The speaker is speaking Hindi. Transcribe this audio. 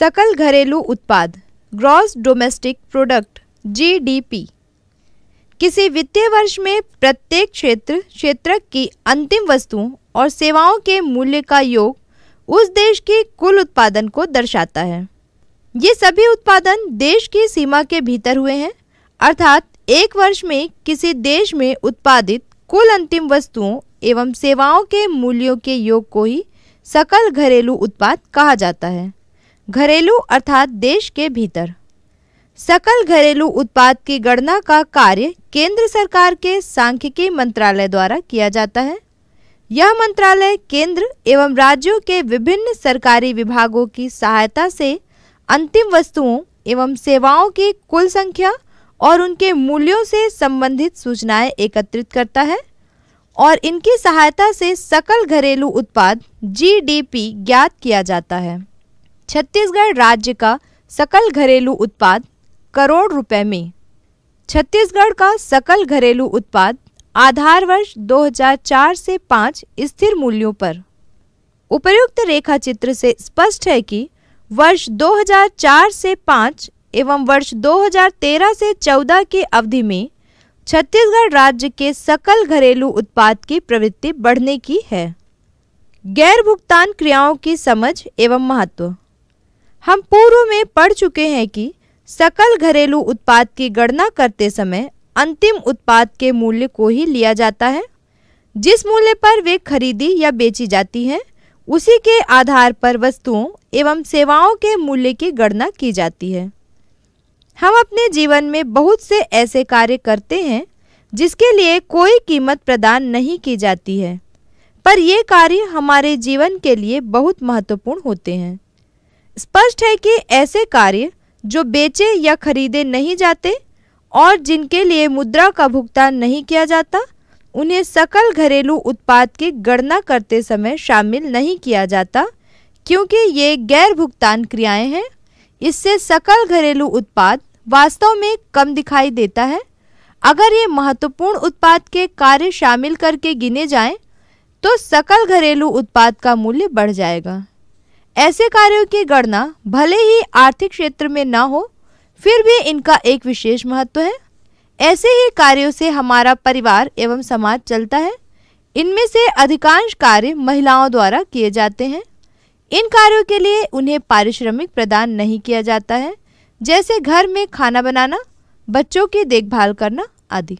सकल घरेलू उत्पाद ग्रॉस डोमेस्टिक प्रोडक्ट जीडीपी किसी वित्तीय वर्ष में प्रत्येक क्षेत्र क्षेत्र की अंतिम वस्तुओं और सेवाओं के मूल्य का योग उस देश के कुल उत्पादन को दर्शाता है। ये सभी उत्पादन देश की सीमा के भीतर हुए हैं, अर्थात एक वर्ष में किसी देश में उत्पादित कुल अंतिम वस्तुओं एवं सेवाओं के मूल्यों के योग को ही सकल घरेलू उत्पाद कहा जाता है। घरेलू अर्थात देश के भीतर। सकल घरेलू उत्पाद की गणना का कार्य केंद्र सरकार के सांख्यिकी मंत्रालय द्वारा किया जाता है। यह मंत्रालय केंद्र एवं राज्यों के विभिन्न सरकारी विभागों की सहायता से अंतिम वस्तुओं एवं सेवाओं की कुल संख्या और उनके मूल्यों से संबंधित सूचनाएँ एकत्रित करता है और इनकी सहायता से सकल घरेलू उत्पाद जीडीपी ज्ञात किया जाता है। छत्तीसगढ़ राज्य का सकल घरेलू उत्पाद करोड़ रुपए में। छत्तीसगढ़ का सकल घरेलू उत्पाद आधार वर्ष 2004 से 5 स्थिर मूल्यों पर। उपर्युक्त रेखा चित्र से स्पष्ट है कि वर्ष 2004 से 5 एवं वर्ष 2013 से 14 की अवधि में छत्तीसगढ़ राज्य के सकल घरेलू उत्पाद की प्रवृत्ति बढ़ने की है। गैर भुगतान क्रियाओं की समझ एवं महत्व। हम पूर्व में पढ़ चुके हैं कि सकल घरेलू उत्पाद की गणना करते समय अंतिम उत्पाद के मूल्य को ही लिया जाता है। जिस मूल्य पर वे खरीदी या बेची जाती हैं, उसी के आधार पर वस्तुओं एवं सेवाओं के मूल्य की गणना की जाती है। हम अपने जीवन में बहुत से ऐसे कार्य करते हैं, जिसके लिए कोई कीमत प्रदान नहीं की जाती है, पर ये कार्य हमारे जीवन के लिए बहुत महत्वपूर्ण होते हैं। स्पष्ट है कि ऐसे कार्य जो बेचे या खरीदे नहीं जाते और जिनके लिए मुद्रा का भुगतान नहीं किया जाता उन्हें सकल घरेलू उत्पाद की गणना करते समय शामिल नहीं किया जाता क्योंकि ये गैर भुगतान क्रियाएँ हैं। इससे सकल घरेलू उत्पाद वास्तव में कम दिखाई देता है। अगर ये महत्वपूर्ण उत्पाद के कार्य शामिल करके गिने जाएँ, तो सकल घरेलू उत्पाद का मूल्य बढ़ जाएगा। ऐसे कार्यों की गणना भले ही आर्थिक क्षेत्र में न हो, फिर भी इनका एक विशेष महत्व है। ऐसे ही कार्यों से हमारा परिवार एवं समाज चलता है। इनमें से अधिकांश कार्य महिलाओं द्वारा किए जाते हैं। इन कार्यों के लिए उन्हें पारिश्रमिक प्रदान नहीं किया जाता है, जैसे घर में खाना बनाना, बच्चों की देखभाल करना आदि।